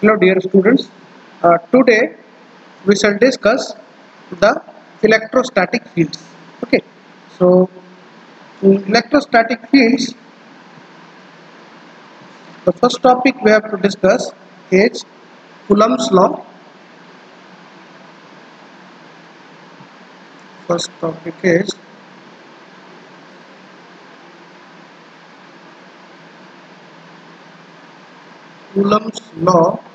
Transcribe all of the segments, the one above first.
hello dear students uh, today we shall discuss the electrostatic fields. Okay. So electrostatic fields the first topic we have to discuss is coulomb's law. First topic is coulomb's law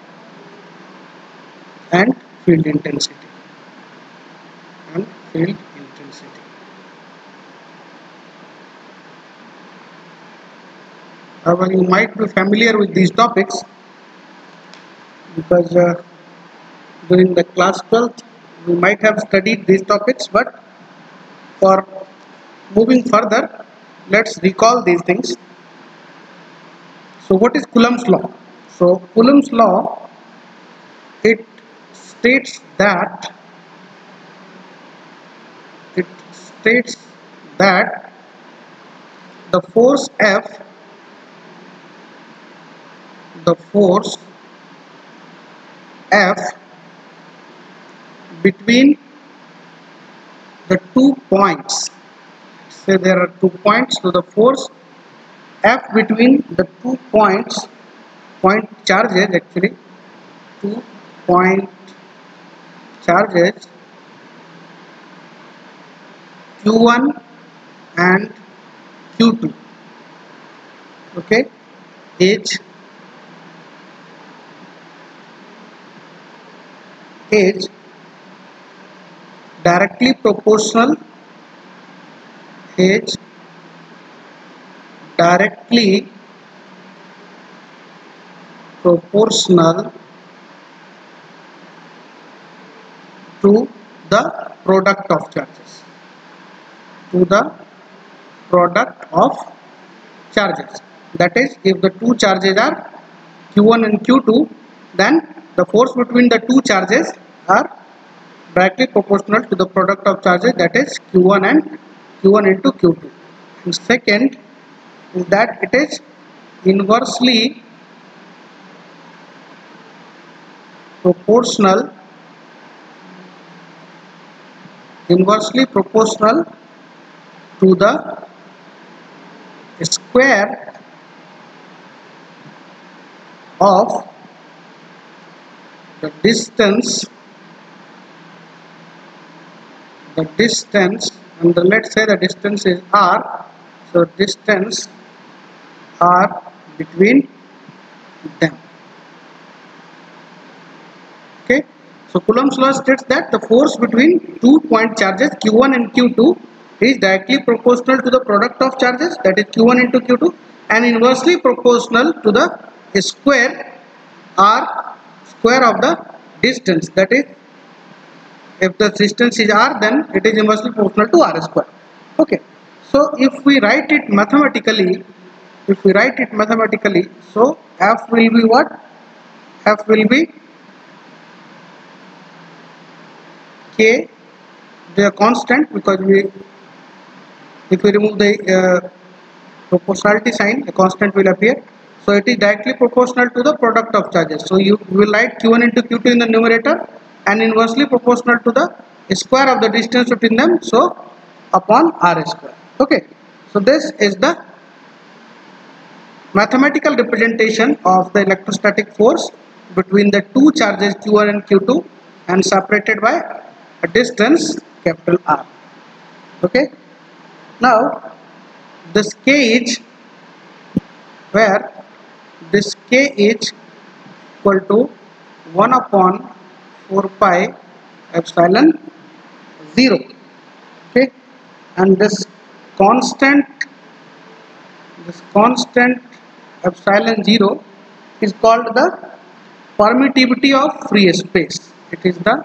and field intensity. And field intensity. However you might be familiar with these topics because uh, during the class 12th we might have studied these topics but for moving further let's recall these things. So what is coulomb's law? So coulomb's law it states that it states that the force F the force F between the two points. Say there are two points so the force F between the two points point charges actually two point charges q1 and q2 okay? Is is directly proportional is directly proportional to the product of charges. To the product of charges. That is if the two charges are q1 and q2 then the force between the two charges are directly proportional to the product of charges that is q1 and q1 into q2 and second that it is inversely proportional inversely proportional to the square of the distance the distance and the, let's say the distance is r so distance r between them okay so coulomb's law states that the force between two point charges q1 and q2 is directly proportional to the product of charges that is q1 into q2 and inversely proportional to the square r square of the distance. That is if the distance is r then it is inversely proportional to r square. Okay. So if we write it mathematically if we write it mathematically so f will be what? F will be k the constant because we if we remove the uh, proportionality sign the constant will appear. So it is directly proportional to the product of charges. So you will write q1 into q2 in the numerator and inversely proportional to the square of the distance between them. So upon r square. Okay. So this is the mathematical representation of the electrostatic force between the two charges q1 and q2 and separated by a distance capital R. Okay? Now this k is where this k is equal to 1 upon 4 pi epsilon 0 okay? And this constant this constant epsilon 0 is called the permittivity of free space. It is the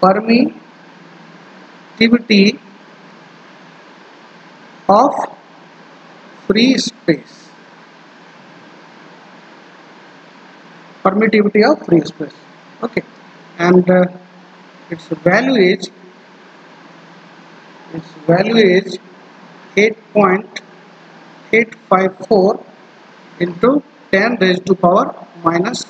permittivity of free space. Permittivity of free space. Okay. And uh, its value is its value is 8.854 into 10 raised to power minus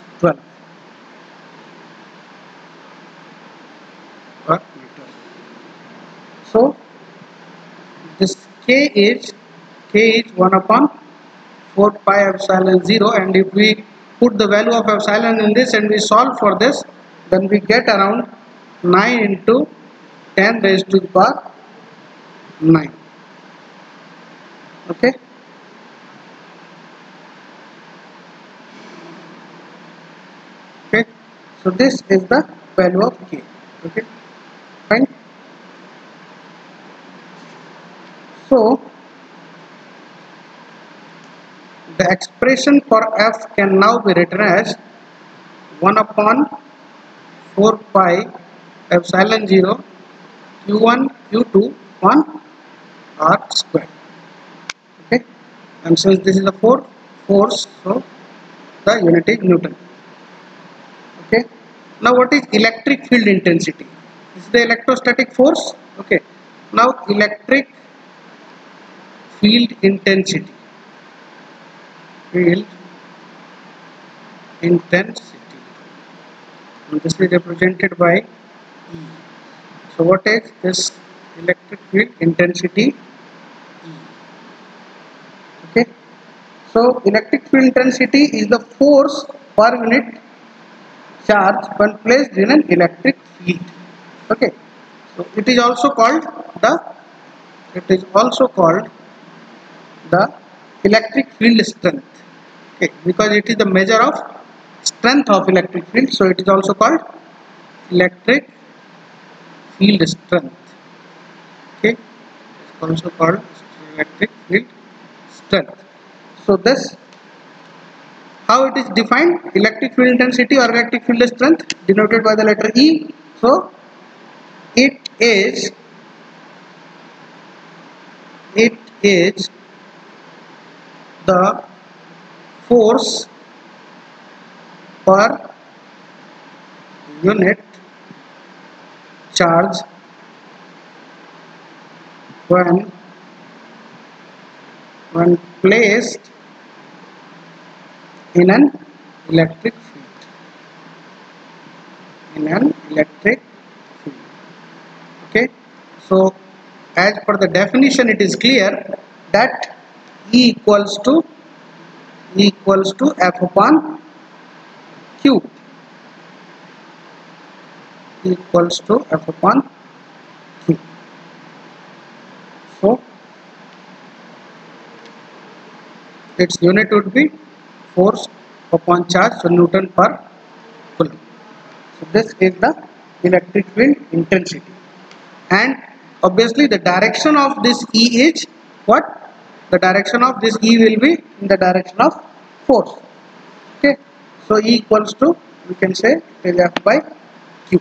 So this k is k is 1 upon 4 pi epsilon 0 and if we put the value of epsilon in this and we solve for this then we get around 9 into 10 raised to the power 9 okay? Okay? So this is the value of k. Okay? Fine so the expression for f can now be written as 1 upon 4 pi epsilon 0 q1 q2 1 r square okay? And since this is the four force so the unit is newton okay? Now what is electric field intensity? Is the electrostatic force. Okay? Now electric field intensity field intensity and this is represented by E. So what is this electric field intensity E? Okay. So electric field intensity is the force per unit charge when placed in an electric field. Okay. So it is also called the it is also called the electric field strength. Okay, because it is the measure of strength of electric field so it is also called electric field strength. Okay it's also called electric field strength. So this how it is defined? Electric field intensity or electric field strength denoted by the letter E. So it is it is the force per unit charge when when placed in an electric field. In an electric field. Okay? So as per the definition it is clear that E equals to E equals to F upon Q equals to F upon Q. So its unit would be force upon charge so Newton per coulomb. So this is the electric field intensity and obviously the direction of this E is what? The direction of this E will be in the direction of force. Okay. So E equals to we can say F by Q.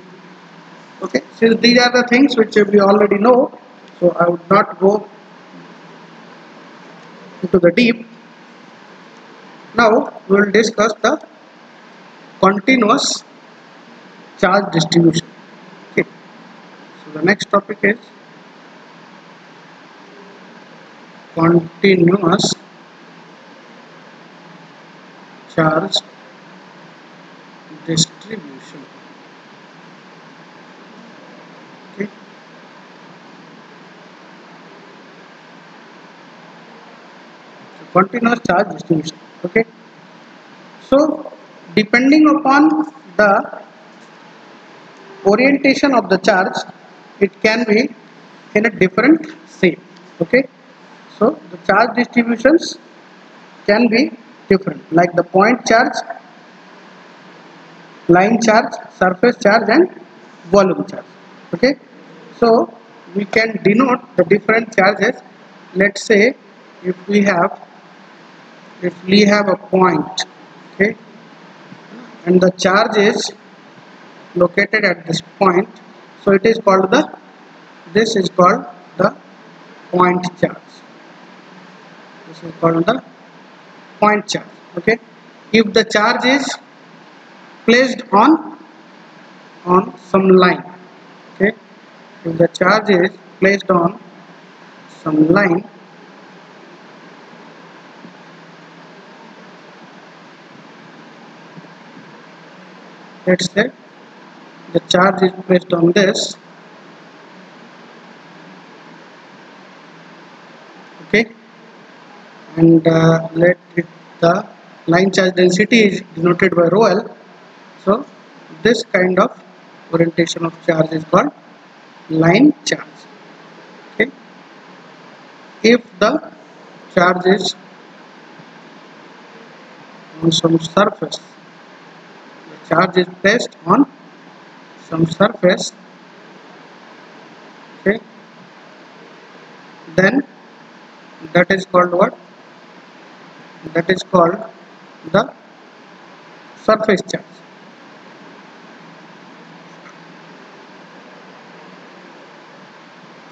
Okay. So these are the things which we already know. So I would not go into the deep. Now we will discuss the continuous charge distribution. Okay. So the next topic is continuous charge distribution. Okay. So continuous charge distribution. Okay. So depending upon the orientation of the charge it can be in a different shape. Okay so the charge distributions can be different like the point charge line charge surface charge and volume charge. Okay? So we can denote the different charges. Let's say if we have if we have a point okay? And the charge is located at this point. So it is called the this is called the point charge this is called the point charge okay? If the charge is placed on on some line okay? If the charge is placed on some line let's say the charge is placed on this okay and uh, let it the line charge density is denoted by rho l. So this kind of orientation of charge is called line charge. Okay. If the charge is on some surface the charge is placed on some surface okay then that is called what that is called the surface charge.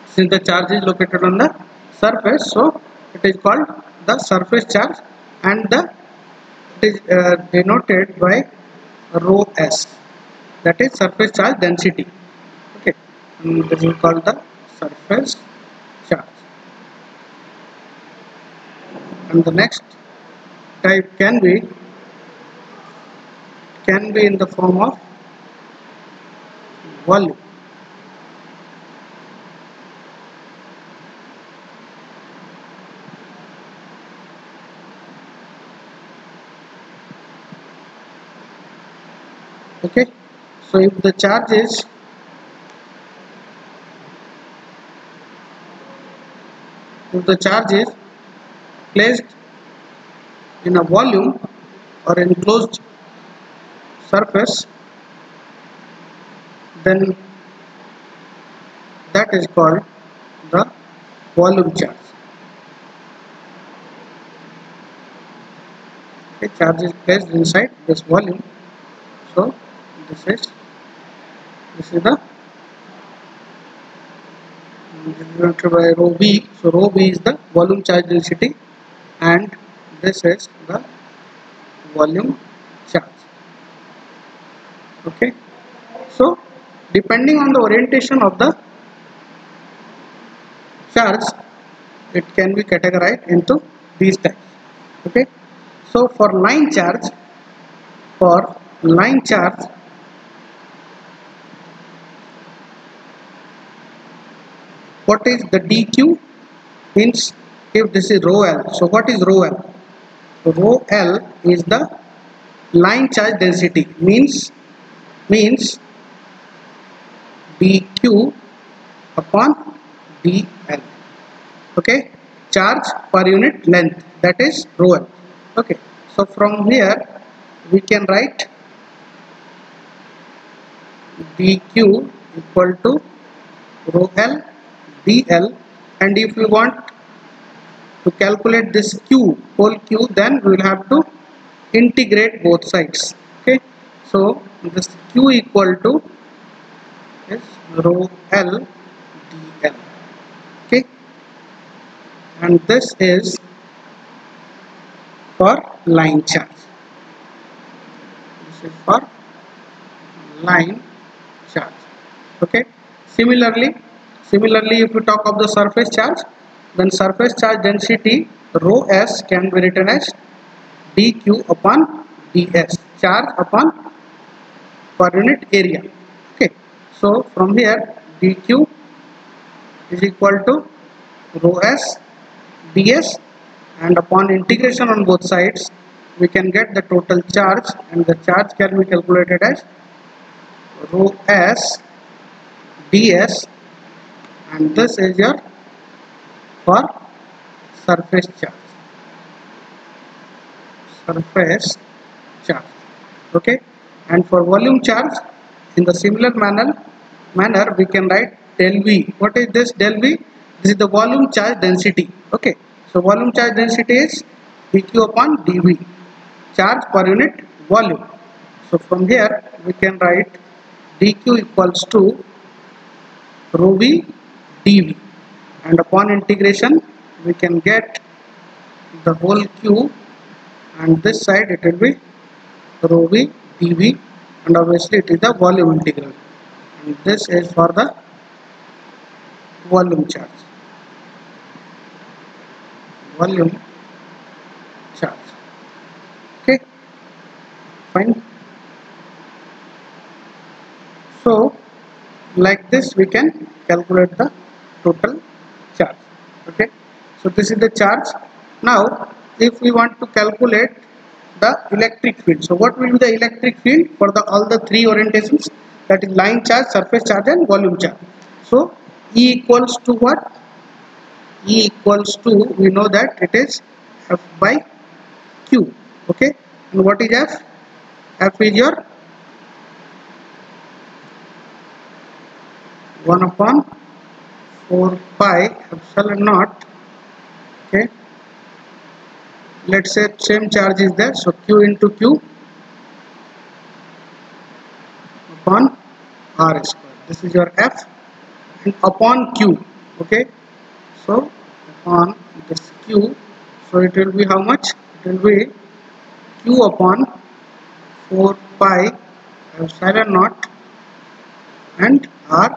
Since the charge is located on the surface so it is called the surface charge and the it is uh, denoted by rho s. That is surface charge density. Okay. And this is called the surface charge. And the next type can be can be in the form of volume okay so if the charge is if the charge is placed in a volume or enclosed surface then that is called the volume charge. Okay charge is placed inside this volume. So this is this is the by rho v. So rho v is the volume charge density and this is the volume charge. Okay? So depending on the orientation of the charge it can be categorized into these types. Okay? So for line charge for line charge what is the dq means if this is rho l so what is rho l rho l is the line charge density means means dq upon dl okay? Charge per unit length that is rho l. Okay? So from here we can write dq equal to rho l dl and if you want to calculate this q whole q then we will have to integrate both sides. Okay? So this q equal to is rho l dl. Okay? And this is for line charge. This is for line charge. Okay? Similarly similarly if we talk of the surface charge then surface charge density rho s can be written as dq upon ds charge upon per unit area. Okay. So from here dq is equal to rho s ds and upon integration on both sides we can get the total charge and the charge can be calculated as rho s ds and this is your for surface charge. Surface charge okay? And for volume charge in the similar manner manner we can write del v. What is this del v? This is the volume charge density okay? So volume charge density is dq upon dv charge per unit volume. So from here we can write dq equals to rho v dv and upon integration we can get the whole q and this side it will be rho v dv and obviously it is the volume integral. And this is for the volume charge. Volume charge. Okay. Fine. So like this we can calculate the total charge. Okay? So this is the charge. Now if we want to calculate the electric field so what will be the electric field for the all the three orientations? That is line charge surface charge and volume charge. So e equals to what? E equals to we know that it is f by q. Okay? And what is f? F is your 1 upon 4 pi epsilon naught okay. Let's say same charge is there. So q into q upon r square. This is your f and upon q. Okay. So upon this q so it will be how much? It will be q upon 4 pi epsilon naught and r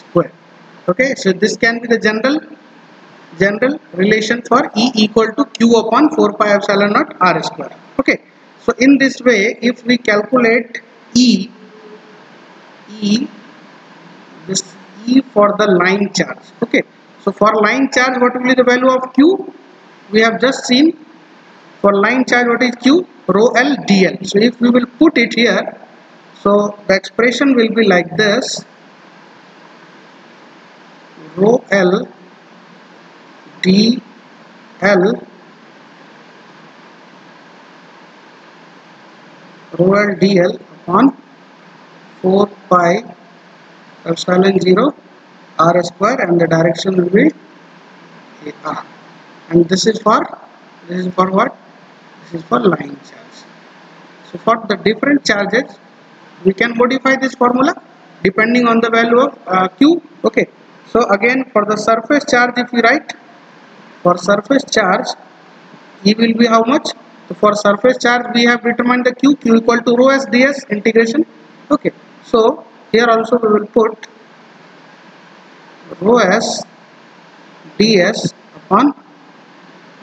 square okay so this can be the general general relation for E equal to Q upon 4 pi epsilon naught R square. Okay. So in this way, if we calculate E, E, this E for the line charge. Okay. So for line charge, what will be the value of Q? We have just seen for line charge, what is Q? Rho L dl. So if we will put it here, so the expression will be like this. Rho L dl rho l dl upon 4 pi epsilon 0 r square and the direction will be r. And this is for this is for what? This is for line charge. So for the different charges we can modify this formula depending on the value of uh, q. Okay so again for the surface charge if we write for surface charge E will be how much? So for surface charge we have determined the q q equal to rho s ds integration. Okay. So here also we will put rho s ds upon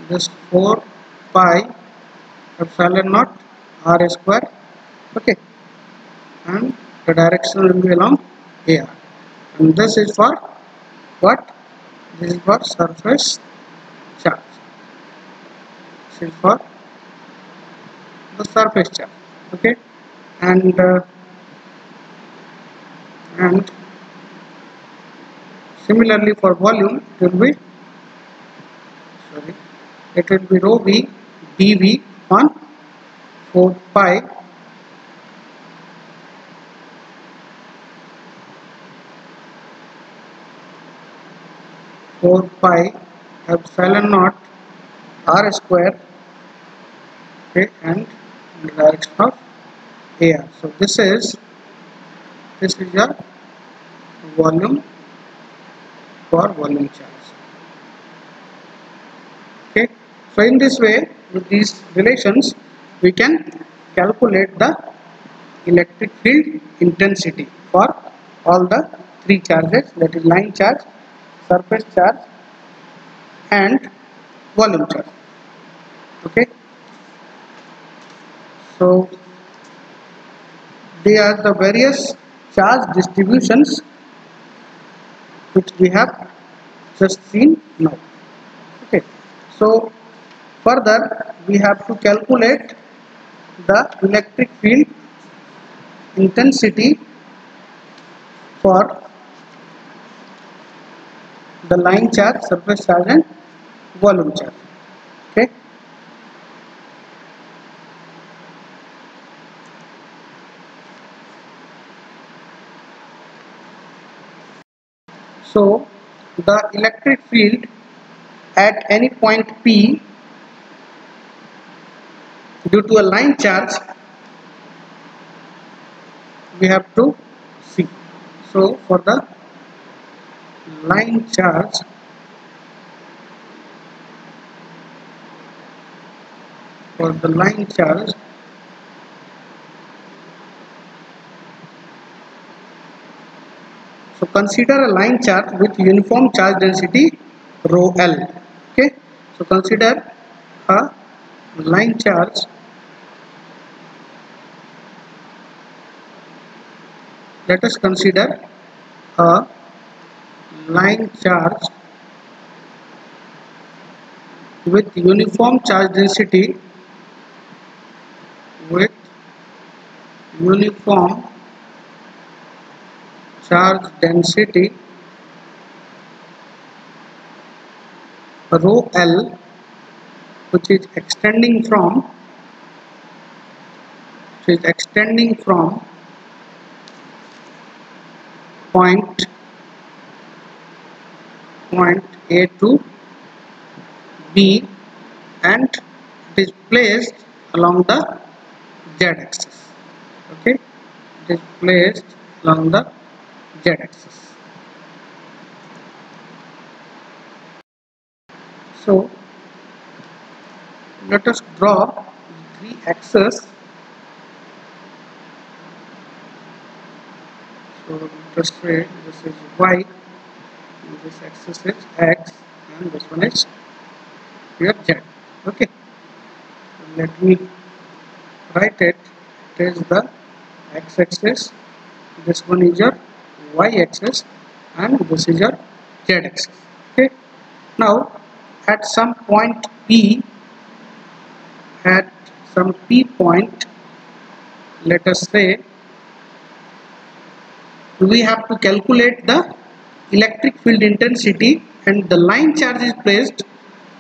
this 4 pi epsilon naught r square. Okay. And the direction will be along here and this is for what this is for surface charge this is for the surface charge okay? And uh, and similarly for volume it will be sorry it will be rho v dv on 4 pi four pi epsilon naught r square okay and the direction of air so this is this is your volume for volume charge. Okay. So in this way with these relations we can calculate the electric field intensity for all the three charges that is line charge surface charge and volume charge okay? So they are the various charge distributions which we have just seen now. Okay? So further we have to calculate the electric field intensity for the line charge, surface charge and volume charge. Okay. So the electric field at any point P due to a line charge we have to see. So for the line charge for the line charge so consider a line charge with uniform charge density rho l okay? So consider a line charge let us consider a line charge with uniform charge density with uniform charge density rho L which is extending from which is extending from point point A to B and it is placed along the z axis okay? It is placed along the z axis. So let us draw three axes. So let say this is y this axis is x and this one is your z okay. Let me write it. It is the x-axis. This one is your y-axis and this is your z-axis. Okay. Now at some point p at some p point let us say we have to calculate the electric field intensity and the line charge is placed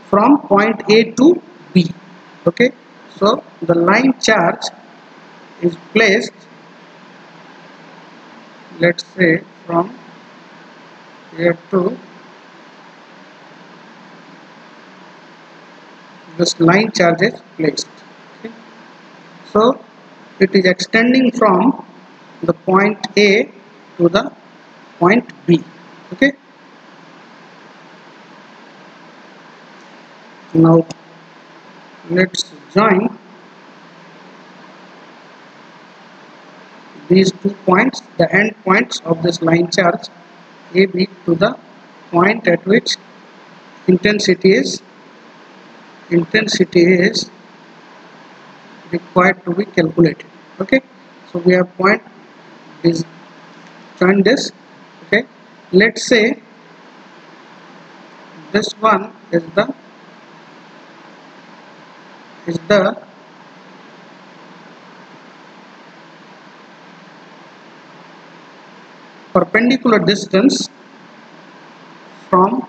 from point A to B. Okay? So the line charge is placed let's say from here to this line charge is placed. Okay. so it is extending from the point A to the point B okay. Now let's join these two points the end points of this line charge AB to the point at which intensity is intensity is required to be calculated. Okay. So we have point is join this let's say this one is the is the perpendicular distance from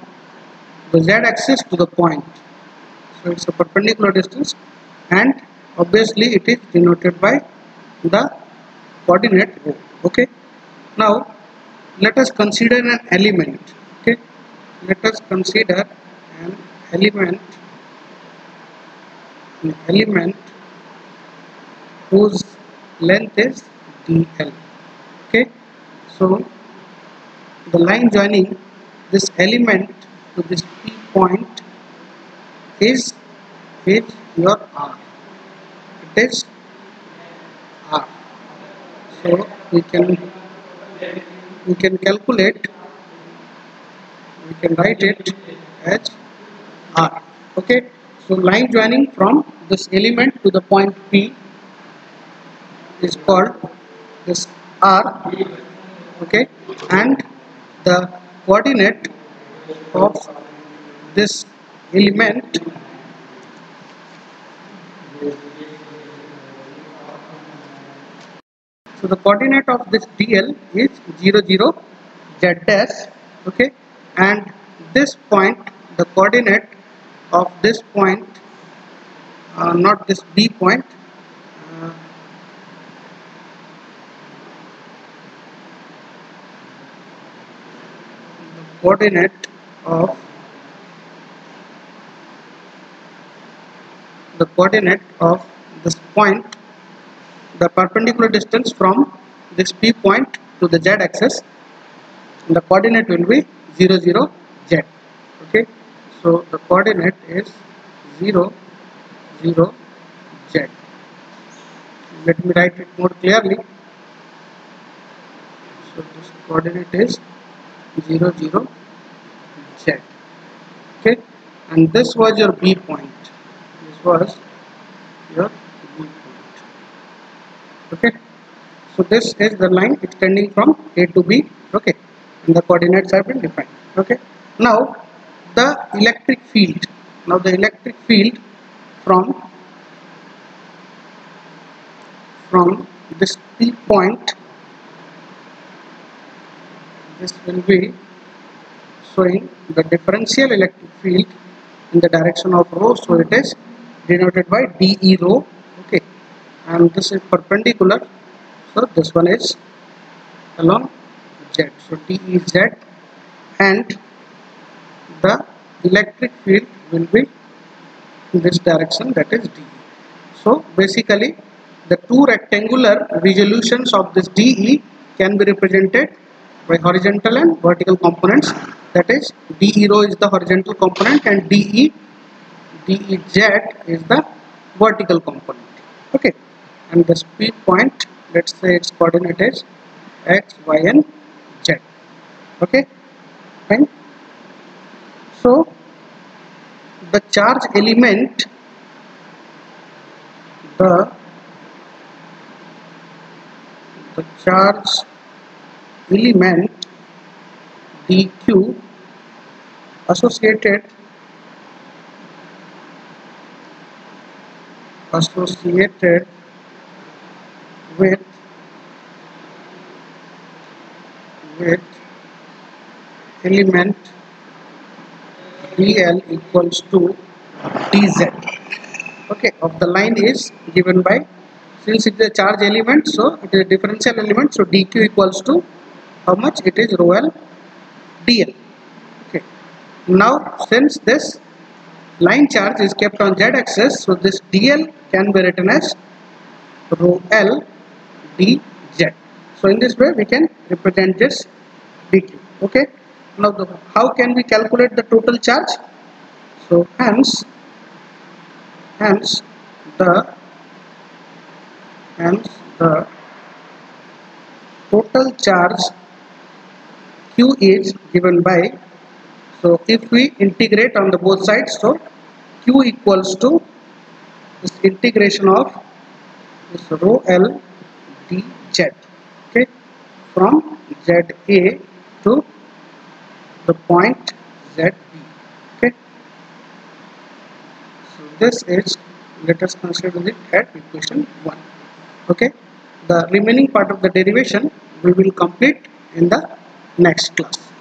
the z-axis to the point. So it's a perpendicular distance and obviously it is denoted by the coordinate O okay? Now let us consider an element okay? Let us consider an element an element whose length is dl okay? So the line joining this element to this p point is with your r. It is r. So we can we can calculate we can write it as r. Okay? So line joining from this element to the point p is called this r. Okay? And the coordinate of this element so the coordinate of this dl is 0 0 z dash okay? And this point the coordinate of this point uh, not this b point uh, the coordinate of the coordinate of this point the perpendicular distance from this P point to the Z axis the coordinate will be 0 0 Z. Okay? So the coordinate is 0 0 Z. Let me write it more clearly. So this coordinate is 0 0 Z. Okay? And this was your B point. This was your okay? So this is the line extending from a to b. Okay? And the coordinates have been defined. Okay? Now the electric field. Now the electric field from from this P point this will be showing the differential electric field in the direction of rho. So it is denoted by dE rho and this is perpendicular. So this one is along z. So dE z. And the electric field will be in this direction that is dE so basically the two rectangular resolutions of this dE can be represented by horizontal and vertical components. That is dE rho is the horizontal component and dE dEz is the vertical component. Okay and the speed point let's say its coordinate is x y and z. Okay? Fine? So the charge element the the charge element dq associated associated with element dl equals to dz. Okay of the line is given by since it is a charge element so it is a differential element so dq equals to how much? It is rho l dl. Okay. Now since this line charge is kept on z axis so this dl can be written as rho l dz so in this way we can represent this dq. Okay? Now the, how can we calculate the total charge? So hence hence the hence the total charge q is given by so if we integrate on the both sides so q equals to this integration of this rho l dz okay? From za to the point zb okay? So this is let us consider it at equation 1 okay? The remaining part of the derivation we will complete in the next class